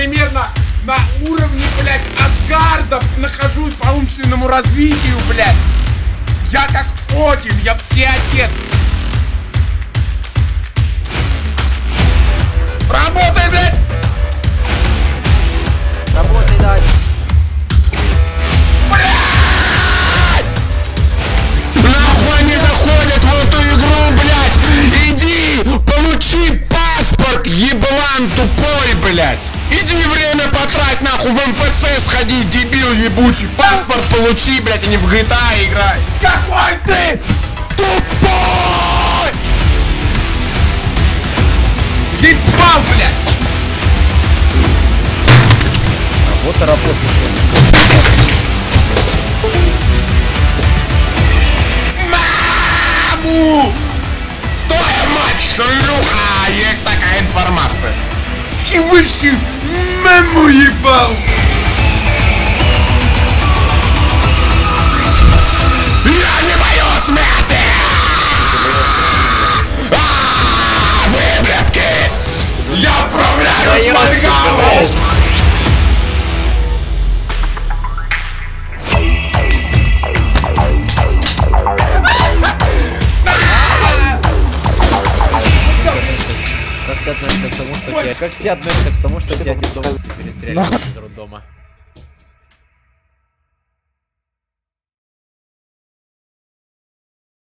примерно на уровне, блядь, Асгарда нахожусь по умственному развитию, блядь. Я как Один, я все отец. Блядь! Иди время потрать, нахуй, в МФЦ сходи, дебил ебучий! Паспорт получи, блядь, а не в GTA играй! Какой ты? Тупой! Ебал, блядь! Вот и работает. Маму! Твоя мать, шлюха! Есть такая информация! И выше маму ебал! Я не боюсь смерти! Ты относишься к тому, что тебя... Как ты относишься к тому, что тебя дедовцы перестреляли из роддома?